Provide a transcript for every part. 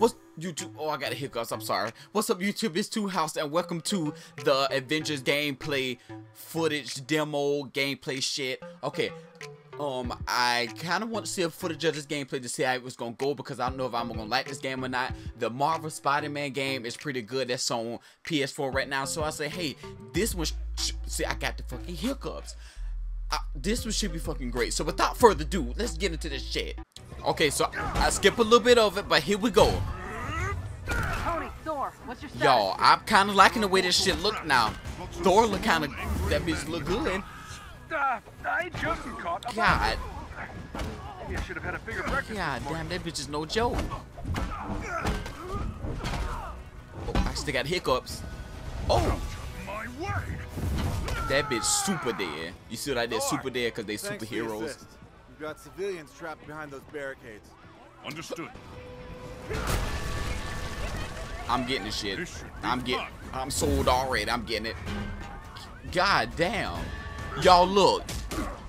What's YouTube? Oh, I got hiccups. I'm sorry. What's up, YouTube? It's Two House, and welcome to the Avengers gameplay footage demo gameplay shit. Okay, um, I kind of want to see a footage of this gameplay to see how it was gonna go because I don't know if I'm gonna like this game or not. The Marvel Spider-Man game is pretty good. That's on PS4 right now. So I say, hey, this one. see, I got the fucking hiccups. I, this one should be fucking great. So without further ado, let's get into this shit. Okay, so I skip a little bit of it, but here we go. Tony, Thor, what's your status? Yo, I'm kind of liking the way this shit look now. Thor look kind of, that bitch look good. I God, Maybe I should have had a bigger breakfast. God damn, that bitch is no joke. Oh, I still got hiccups. Oh. That bitch super dead. You see what I did? Super dead because they Thanks superheroes. assist. We've got civilians trapped behind those barricades. Understood. I'm getting this shit. This should be I'm getting. I'm sold already. I'm getting it. God damn. Y'all look.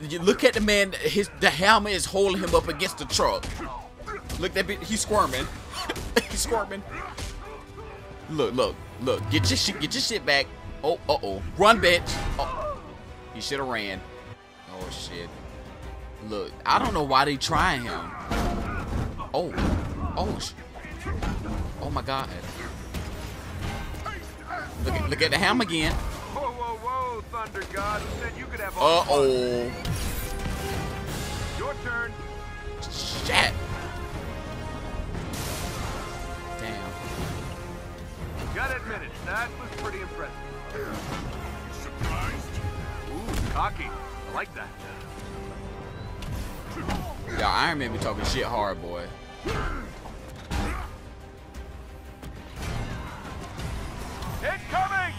You look at the man. His the helmet is holding him up against the truck. Look that bit. He's squirming. he's squirming. Look, look, look. Get your shit. Get your shit back. Oh, uh oh. Run, bitch. He should have ran. Oh shit. Look, I don't know why they trying him. Oh, oh, oh my god. Look at, look at the ham again. Whoa, whoa, whoa, Thunder God. Who said you could have Uh all the fun? oh. Your turn. Shit. Damn. Gotta admit it. That was pretty impressive. Cocky. I like that. Y'all, Iron Man be talking shit hard, boy. Incoming!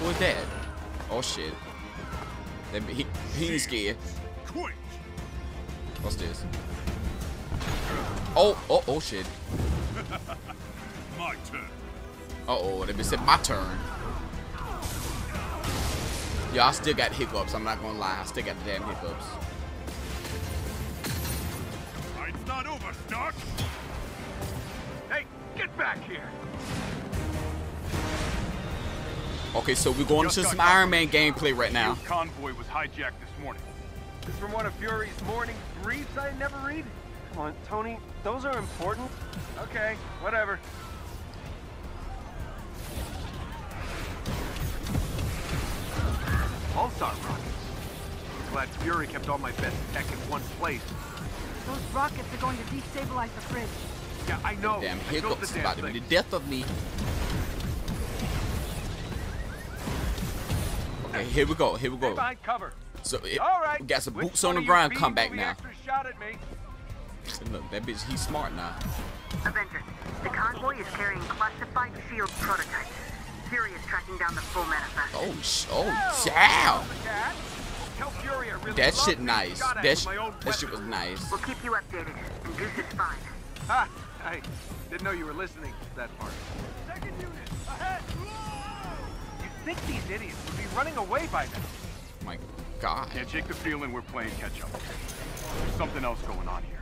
Who is that? Oh shit. That, he, he ain't scared. Quick! What's this? Oh, oh, oh shit. My turn. Uh oh, that bitch said my turn. Yo, I still got hiccups. I'm not gonna lie. I still got the damn hiccups. Fight's not over, Stark. Hey, get back here! Okay, so we're going Just into some. Iron Man gameplay right now. Convoy was hijacked this morning. This from one of Fury's morning briefs I never read? Come on, Tony, those are important. Okay, whatever. Pulsar rockets. Glad Fury kept all my best tech in one place. Those rockets are going to destabilize the bridge. Yeah, I know. Damn I built hiccups the damn about to be the death of me. Okay, here we go. Here we go. behind cover. So it, All right. we got some boots one on the ground. bees Come back now. Shot at me. Look, that bitch, he's smart now. Avengers, the convoy is carrying classified shield prototypes. Fury is tracking down the full manifest. Oh, sh oh, damn. Tell Fury really That shit being nice. That, sh that shit was nice. We'll keep you updated, and Goose is fine. Ha! I didn't know you were listening to that part. Second unit, ahead! You'd think these idiots would be running away by now. My God. Can't shake the feeling we're playing catch up. There's something else going on here.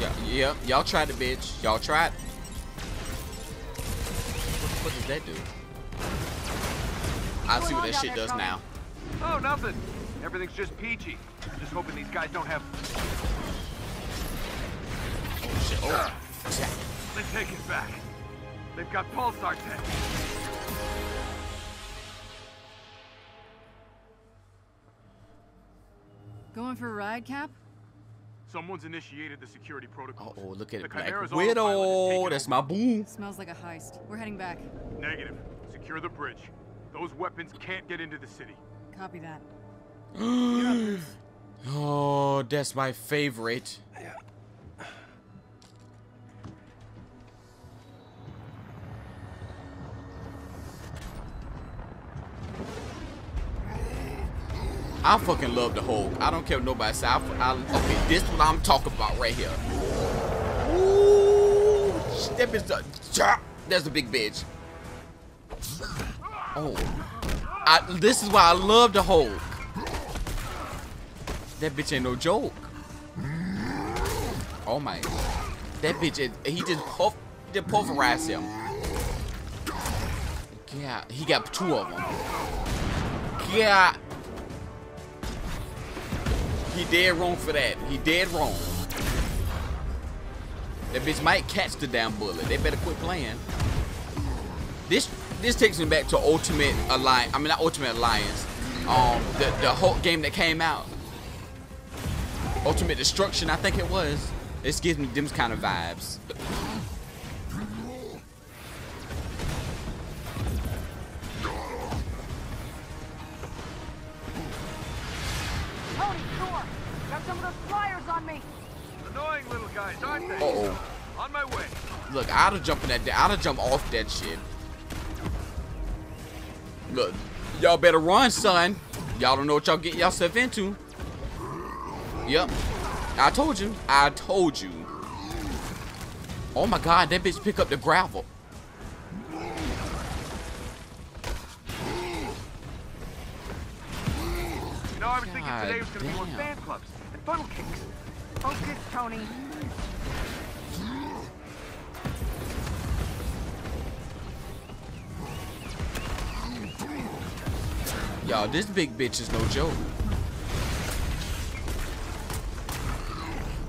Yeah, yeah, y'all tried it, bitch. Y'all tried. What, what does that do? I see what that shit does now. Oh, nothing. Everything's just peachy. Just hoping these guys don't have. Oh shit. Oh. shit. They take it back. They've got pulsar tech. Going for a ride, Cap? Someone's initiated the security protocol. Oh, oh, look at The it, Black Chimera's Widow. That's my boom. Smells like a heist. We're heading back. Negative. Secure the bridge. Those weapons can't get into the city. Copy that. oh, that's my favorite. I fucking love the Hulk. I don't care what nobody say. I, I, okay, this what I'm talking about right here. Ooh, that bitch, that's a big bitch. Oh, I, this is why I love the Hulk. That bitch ain't no joke. Oh my. That bitch, is, he just puff, just pulverized him. Yeah, he got two of them. Yeah. He dead wrong for that. He dead wrong. That bitch might catch the damn bullet. They better quit playing. This this takes me back to Ultimate Alliance. I mean not Ultimate Alliance. Um, the the whole game that came out. Ultimate Destruction, I think it was. This gives me them kind of vibes. Uh oh. On my way. Look, I'd have jumped in that. I'd have jumped off that shit. Look, y'all better run, son. Y'all don't know what y'all get yourself into. Yep. I told you. I told you. Oh my god, that bitch pick up the gravel. You know, I was thinking today was gonna be more fan clubs and funnel cakes. Focus, Tony. Y'all, this big bitch is no joke.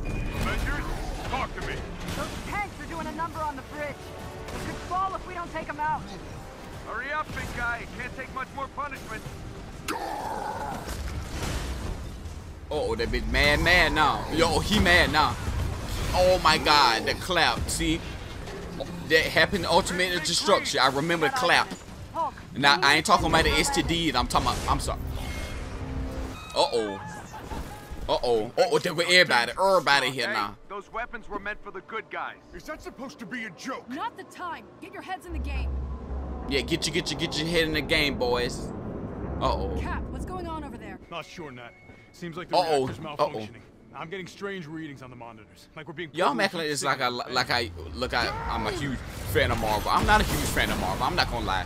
Avengers, talk to me. Those tanks are doing a number on the bridge. It could fall if we don't take them out. Hurry up, big guy. Can't take much more punishment. Oh, that bitch mad, mad now. Yo, he mad now. Oh my god, the clap. See? That happened Ultimate Destruction. I remember the clap. Hulk, Now, I ain't talking about the STD. I'm talking about, I'm sorry. Uh-oh. Uh-oh. Uh-oh, there were everybody. Everybody here now. those weapons were meant for the good guys. Is that supposed to be a joke? not the time. Get your heads in the game. Yeah, get you, get you, get your head in the game, boys. Uh-oh. Cap, what's going on over there? Not sure, Nat. Seems like the Uh-oh. reactor's Uh-oh. malfunctioning. I'm getting strange readings on the monitors. Like we're being Y'all pulled acting like it's like I, like I, look, I, I'm a huge fan of Marvel. I'm not a huge fan of Marvel. I'm not gonna lie.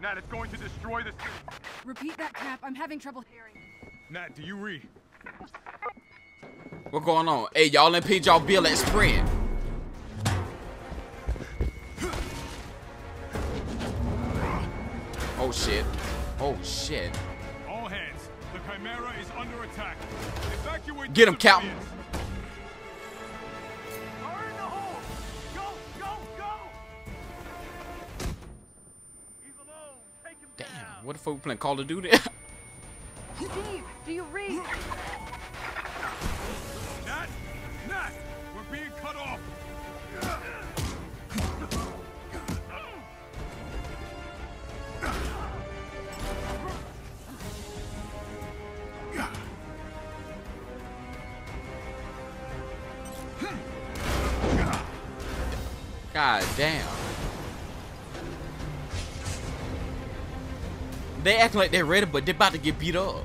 Nat, it's going to destroy the city. Repeat that, Cap. I'm having trouble hearing. Nat, do you read? What going on? Hey, y'all ain't paid y'all bill at Sprint. Oh shit. Oh shit. All hands. The Chimera is under attack. Evacuate Get him, Captain. civilians. In the hole! Go, go, go! He's alone. Take him Damn. down. What the fuck we playing Call of Duty? Steve, do you read? God damn. They acting like they're ready, but they're about to get beat up.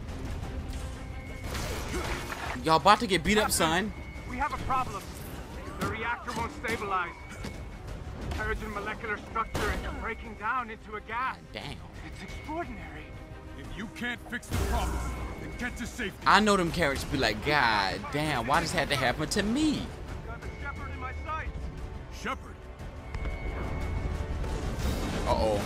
Y'all about to get beat up, son. We have a problem. The reactor won't stabilize. Terrigen molecular structure is breaking down into a gas. Damn. It's extraordinary. If you can't fix the problem, then get to safety. I know them characters be like, God damn, why does this had to happen to me? Shepard, Uh-oh.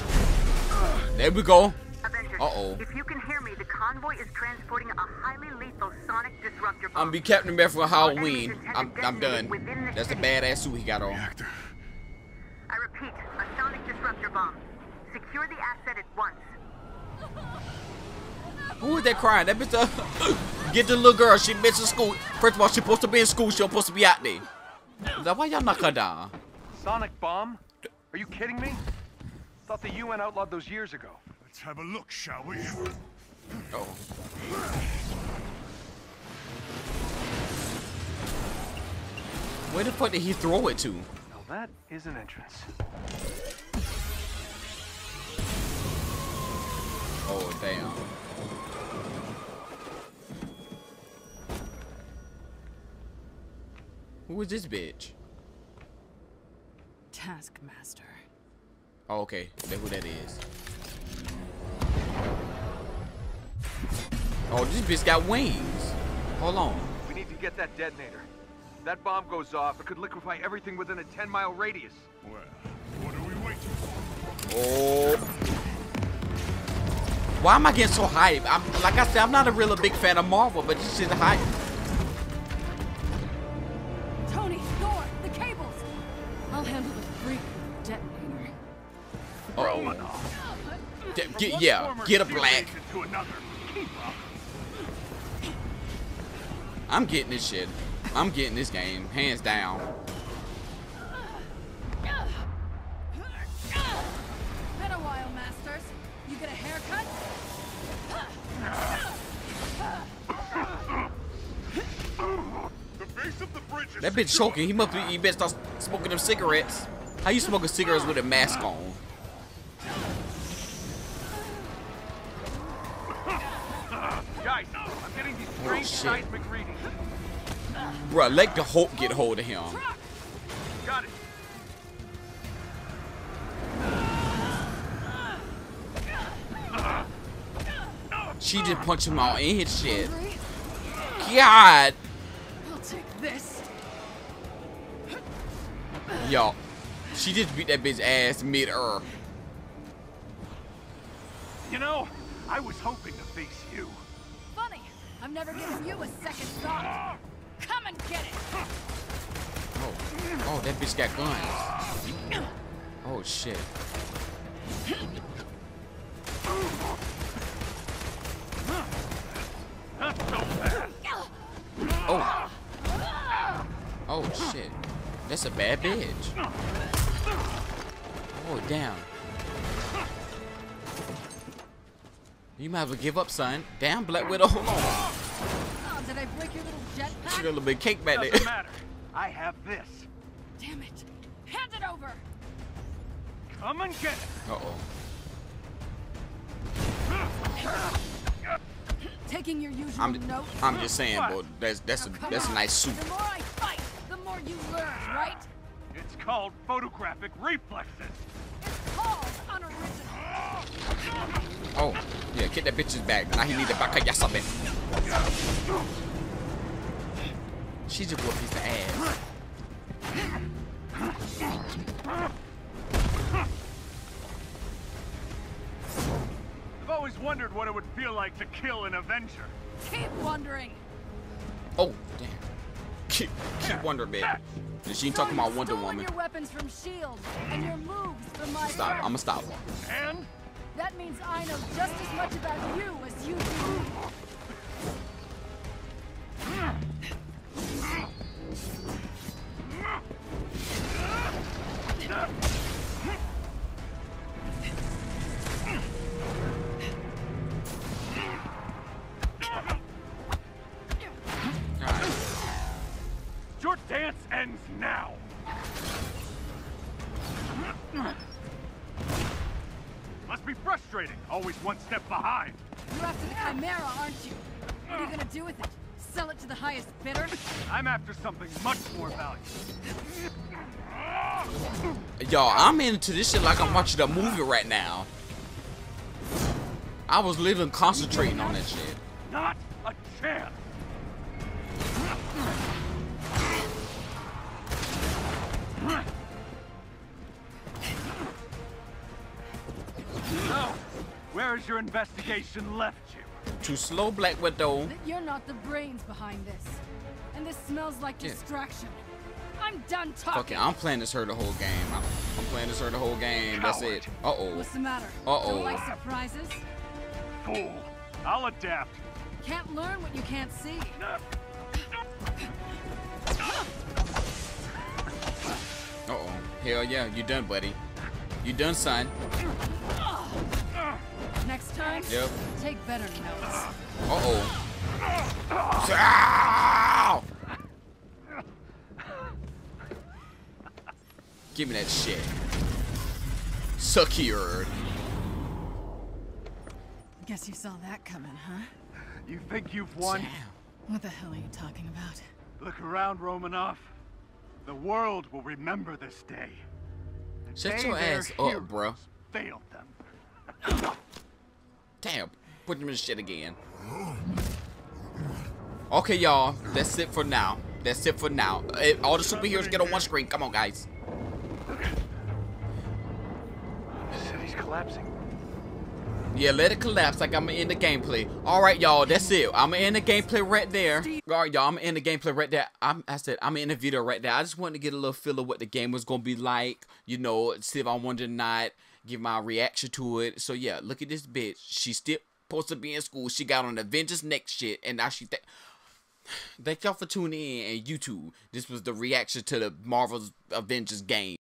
There we go. Avengers, Uh-oh. if you can hear me, the convoy is transporting a highly lethal sonic disruptor bomb. I'm be Captain America for Halloween. I'm, I'm done. That's a badass suit he got on. reactor. I repeat, a sonic disruptor bomb. Secure the asset at once. Who is that crying? That bitch, uh, get the little girl. She missing school. First of all, she supposed to be in school. She supposed to be out there. Now, why y'all knock her down? Sonic bomb? Are you kidding me? Thought the UN outlawed those years ago. Let's have a look, shall we? Oh. Where the fuck did he throw it to? Now that is an entrance. Oh, damn. Who is this bitch? Taskmaster. Oh, okay. That's who that is. Oh, this bitch got wings. Hold on. We need to get that detonator. That bomb goes off, it could liquefy everything within a 10-mile radius. Well, what are we waiting for? Oh. Why am I getting so hyped? I'm like I said, I'm not a real big fan of Marvel, but this shit hype. Oh. D- get, yeah, get a black. agent To another. Keep up. I'm getting this shit. I'm getting this game, hands down. Been a while, Masters. You get a haircut? The base of the bridge is That bitch choking. He must be. He better start smoking them cigarettes. How you smoking cigarettes with a mask on? Shit. Bruh, let the Hulk get hold of him. She just punched him out in his shit. God, I'll take this. yo, she just beat that bitch ass mid-air. You know, I was hoping to face you. I've never given you a second thought. Come and get it. Oh, oh, that bitch got guns. Oh shit. Oh. Oh shit. That's a bad bitch. Oh damn. You might as well give up, son. Damn, Black Widow, hold on. Got a jetpack? little bit of cake back there. Doesn't matter. I have this. Damn it. Hand it over. Come and get it. Uh-oh. Taking your usual I'm, note. I'm just saying, boy, that's that's a Now, come that's a nice suit. The more I fight, the more you learn, right? It's called photographic reflexes. It's called unoriginal. Oh, yeah, get that bitch's back. Now he need the back of yasabe. She just whooped his ass. I've always wondered what it would feel like to kill an Avenger. Keep wondering. Oh, damn. Keep, keep wondering, Man. And she ain't talking about Wonder Woman. your weapons from S.H.I.E.L.D. And your moves from my Stop. I'ma stop. And That means I know just as much about you as you do. One step behind. You're after the Chimera, aren't you? What are you gonna do with it? Sell it to the highest bidder? I'm after something much more valuable. Yo, I'm into this shit like I'm watching a movie right now. I was literally concentrating on that shit. Not a chance. where has your investigation left you? Too slow, Black Widow. That you're not the brains behind this. And this smells like Yeah. distraction. I'm done talking. Fuck I'm playing this her the whole game. I'm, I'm playing this her the whole game. That's it. Uh oh. What's the matter? Uh-oh. Don't like surprises? Fool. I'll adapt. Can't learn what you can't see. Uh oh. Hell yeah, you done, buddy. You done, son. Next time, Yep. take better notes. Uh oh. Ow! Give me that shit. Secured. Guess you saw that coming, huh? You think you've won? Damn. What the hell are you talking about? Look around, Romanoff. The world will remember this day. The Shut day your ass up, bro. Failed them. Damn. put them in shit again. Okay, y'all. That's it for now. That's it for now. All the superheroes get on one screen. Come on, guys. The city's collapsing. Yeah, let it collapse like I'm in the gameplay. Alright, y'all, that's it. I'm in the gameplay right there. Alright, y'all, I'm in the gameplay right there. I'm, I said, I'm in the video right there. I just wanted to get a little feel of what the game was going to be like. You know, see if I wanted to not give my reaction to it. So, yeah, look at this bitch. She still supposed to be in school. She got on Avengers next shit, and now she... Th Thank y'all for tuning in and YouTube. This was the reaction to the Marvel's Avengers game.